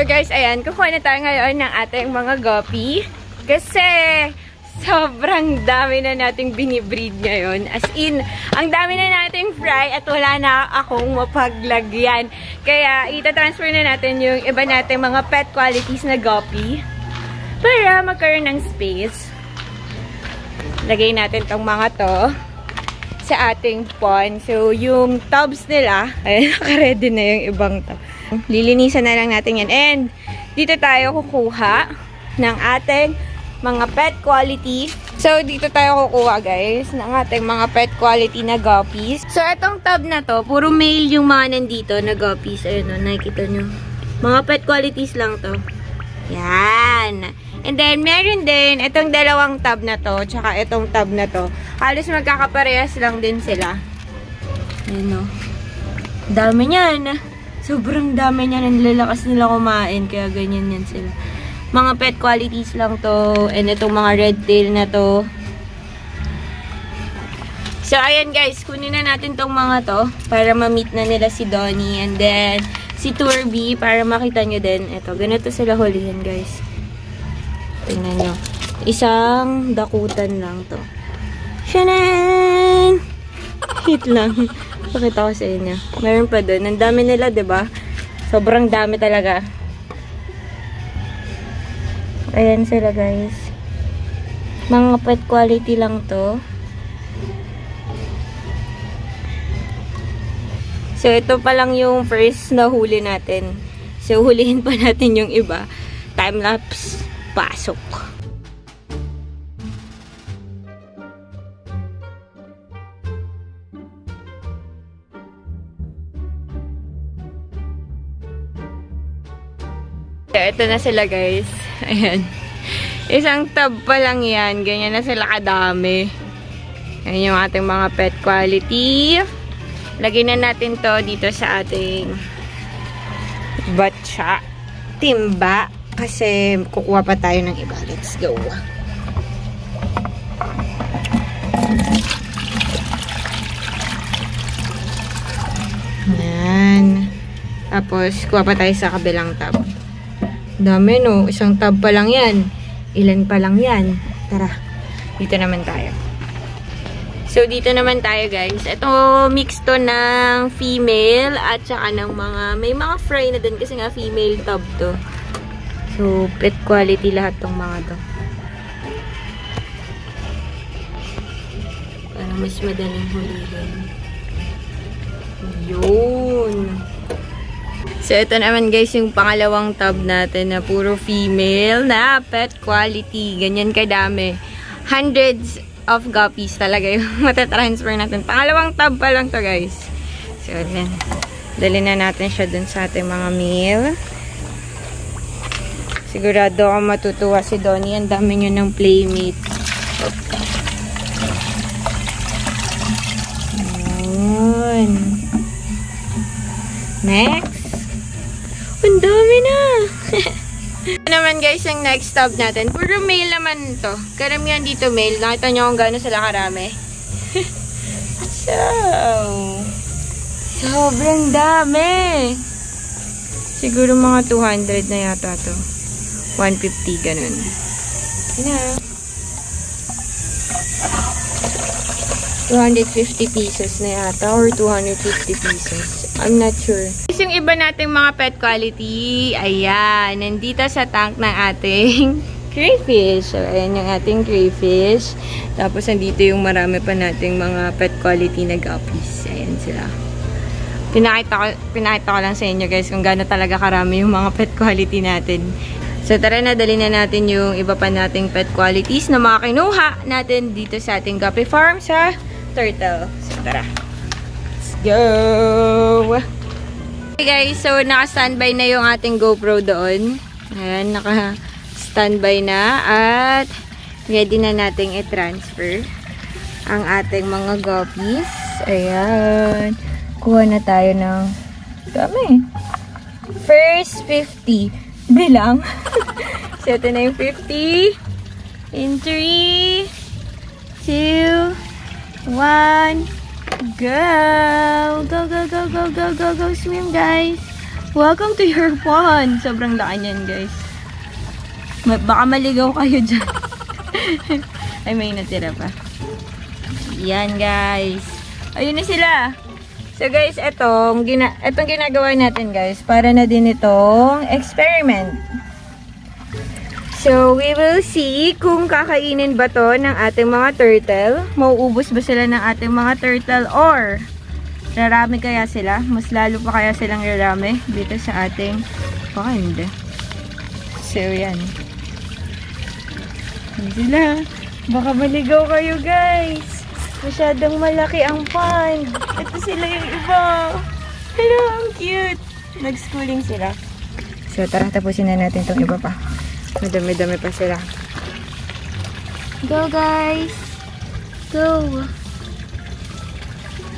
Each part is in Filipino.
So guys, ayan, kukuha na tayo ngayon ng ating mga guppy. Kasi, sobrang dami na nating binibreed ngayon. As in, ang dami na nating fry at wala na akong mapaglagyan. Kaya, itatransfer na natin yung iba nating mga pet qualities na guppy. Para magkaroon ng space. Lagay natin tong mga to sa ating pond. So, yung tubs nila, ay nakaready na yung ibang tub. Lilinisan na lang natin yan. And, dito tayo kukuha ng ating mga pet quality. So, dito tayo kukuha, guys, ng ating mga pet quality na guppies. So, itong tub na to, puro male yung mga nandito na guppies. Ayun, o, nakikita nyo. Mga pet qualities lang to. Yan. And then, meron din, itong dalawang tab na to, tsaka itong tab na to. Halos magkakaparehas lang din sila. Ayan o. Dami niyan. Sobrang dami niyan. Ang lalakas nila kumain. Kaya ganyan yan sila. Mga pet qualities lang to. And itong mga red tail na to. So, ayan guys. Kunin na natin tong mga to. Para ma-meet na nila si Donnie. And then, si Turby. Para makita nyo din. Ito, ganito sila hulihin guys. Tingnan nyo. Isang dakutan lang to. Shanan! Hit lang. Pakita ko sa inyo. Meron pa doon. Ang dami nila, ba diba? Sobrang dami talaga. Ayan sila, guys. Mga pet quality lang to. So, ito pa lang yung first na huli natin. So, hulihin pa natin yung iba. Time-lapse. Pasok. Ito na sila guys. Ayan. Isang tub pa lang yan. Ganyan na sila kadami. Ayan yung ating mga pet quality. Lagyan na natin to dito sa ating batcha. Timba. Kasi kukuha pa tayo ng iba. Let's go. Ayan. Tapos, kuha pa tayo sa kabilang tab. Dami no. Isang tab pa lang yan. Ilan pa lang yan. Tara. Dito naman tayo. So, dito naman tayo guys. Ito, mix to ng female at saka ng mga, may mga fry na din kasi nga female tab to. So, pet quality lahat tong mga to. Para mas madaling hulihin. Yun. So, ito naman guys yung pangalawang tab natin na puro female na pet quality. Ganyan kadami. Hundreds of guppies talaga yung matatransfer natin. Pangalawang tab pa lang to guys. So, then, dali na natin siya dun sa ating mga meal. Sigurado ako matutuwa si Donnie. Ang dami nyo ng playmate. Yun. Next. Ang dami na. Ito naman guys, yung next stop natin. Puro mail naman to. Karamihan dito mail. Nakita nyo kung gano'n sila karami. so, sobrang dami. Siguro mga 200 na yata to. 150, ganun. Yan 250 pieces na yata or 250 pieces. I'm not sure. Guys, yung iba nating mga pet quality, ayan, nandito sa tank ng ating crayfish. So, ayan yung ating crayfish. Tapos, nandito yung marami pa nating mga pet quality na guppies. Ayan sila. Pinakita ko, pinakita ko lang sa inyo guys kung gaano talaga karami yung mga pet quality natin. So, tara na, dali na natin yung iba pa nating pet qualities na mga kinuha natin dito sa ating guppy farm sa turtle. So, tara. Go! Okay guys, so naka-standby na yung ating GoPro doon. Ayan, naka-standby na at ready na nating i-transfer ang ating mga guppies. Ayan. Kuha na tayo ng dami. First 50. Bilang. so, ito na yung 50. In 3, 2, 1, go! Go, go, go, go, go, go, go, swim, guys! Welcome to your pond. Sobrang laki niyan, guys. Baka maligaw kayo dyan. Ay, may natira pa. Yan, guys. Ayun na sila. So, guys, etong, gina etong ginagawa natin, guys, para na din itong experiment. So, we will see kung kakainin ba to ng ating mga turtle. Mauubos ba sila ng ating mga turtle or Rarami kaya sila? Mas lalo pa kaya silang rarami dito sa ating pond. So, yan. Yan sila. Baka maligaw kayo, guys. Masyadong malaki ang pond. Ito sila yung iba. Hello, ang cute. Nag-schooling sila. So, tara, tapusin na natin itong iba pa. Madami-dami pa sila. Go, guys. Go.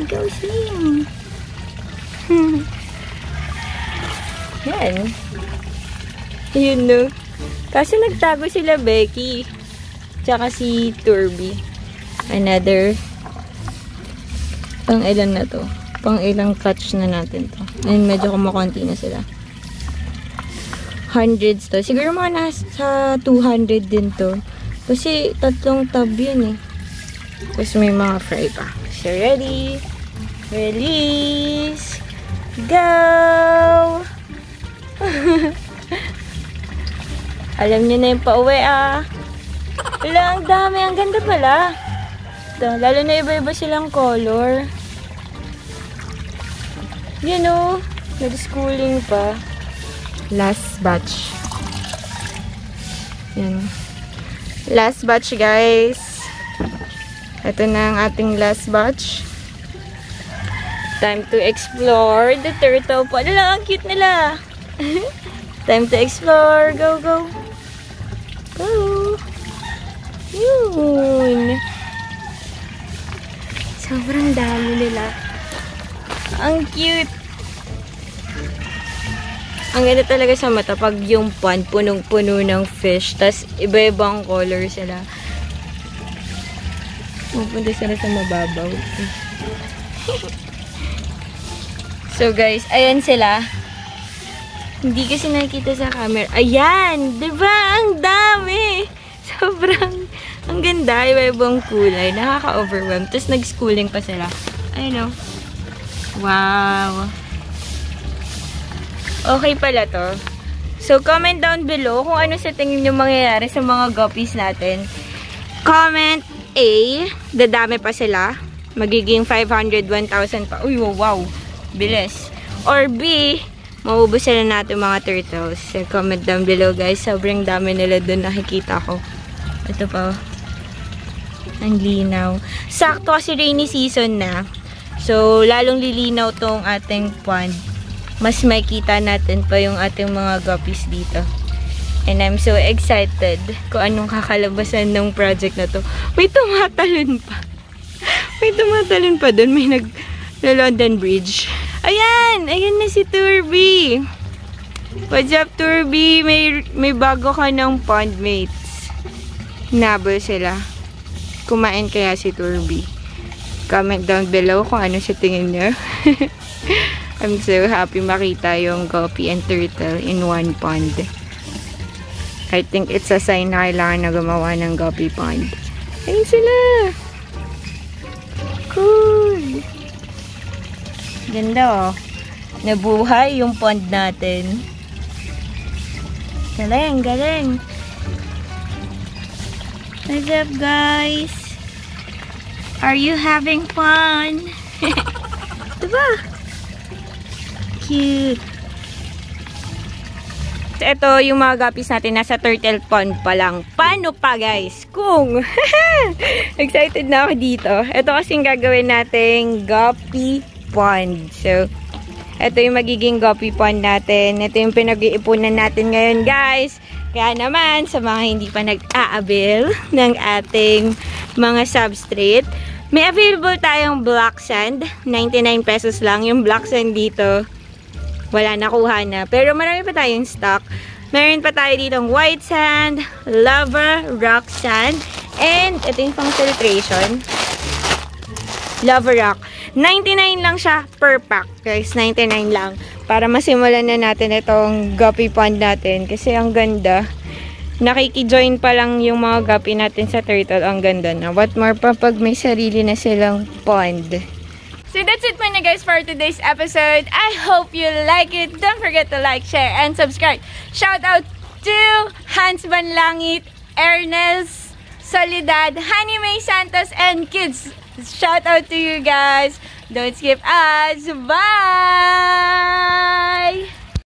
Go swim! Yan. Yun no. Kasi nagtago sila Becky. Tsaka si Turby. Another. Pang ilan na to? Pang ilang catch na natin to. And medyo kumukunti na sila. Hundreds to. Siguro mga nasa 200 din to. Kasi tatlong tab yun eh. Tapos may mga fry pa. So, ready? Release! Go! Alam niyo na yung pauwi ah. Wala, ang dami. Ang ganda pala. Ito, lalo na iba-iba silang color. Yan o. Nag-schooling pa. Last batch. Yan. Last batch guys. Ito na ang ating last batch. Time to explore the turtle po. Ano lang, ang cute nila. Time to explore. Go, go. Go. Yun. Sobrang dami nila. Ang cute. Ang ganda talaga sa mata pag yung pond punong-puno ng fish. tas iba-ibang color sila. Pupunta sila sa mababaw. so guys, ayan sila. Hindi kasi nakikita sa camera. Ayan! ba diba? Ang dami! Sobrang, ang ganda. Iba-ibang kulay. Nakaka-overwhelm. Tapos nag-schooling pa sila. Ayun o. Wow! Okay pala to. So, comment down below kung ano sa tingin nyo mangyayari sa mga guppies natin. Comment A, dadami pa sila. Magiging 500, 1,000 pa. Uy, wow. Bilis. Or B, maubos sila natin mga turtles. So, comment down below, guys. Sobrang dami nila doon nakikita ko. Ito pa. Ang linaw. Sakto kasi rainy season na. So, lalong lilinaw tong ating pond. Mas makita natin pa yung ating mga guppies dito. And I'm so excited kung anong kakalabasan ng project na to. May tumatalon pa. May tumatalon pa doon. May nag London Bridge. Ayan! Ayan na si Turby. What's up, Turby? May, may bago ka ng pond mates. Nabol sila. Kumain kaya si Turby. Comment down below kung ano sa tingin niyo. I'm so happy makita yung guppy and turtle in one pond. I think it's a sign na kailangan na gumawa ng guppy pond. Ayun sila! Cool! Ganda oh. Nabuhay yung pond natin. Galing, galing. What's up guys? Are you having fun? Cute ito yung mga guppies natin nasa turtle pond pa lang. Paano pa guys? Kung excited na ako dito. Ito kasing gagawin nating guppy pond. So, ito yung magiging guppy pond natin. Ito yung pinag-iipunan natin ngayon guys. Kaya naman, sa mga hindi pa nag-aabil ng ating mga substrate, may available tayong black sand. 99 pesos lang yung black sand dito wala nakuha na. Pero marami pa tayong stock. Meron pa tayo ditong white sand, lava rock sand, and ito yung pang filtration. Lava rock. 99 lang siya per pack. Guys, 99 lang. para masimulan na natin itong guppy pond natin. Kasi ang ganda. Nakikijoin pa lang yung mga guppy natin sa turtle. Ang ganda na. What more pa pag may sarili na silang pond. So that's it muna guys for today's episode. I hope you like it. Don't forget to like, share, and subscribe. Shout out to Hans Banlangit, Ernest Solidad, Honey May Santos, and kids. Shout out to you guys. Don't skip us. Bye!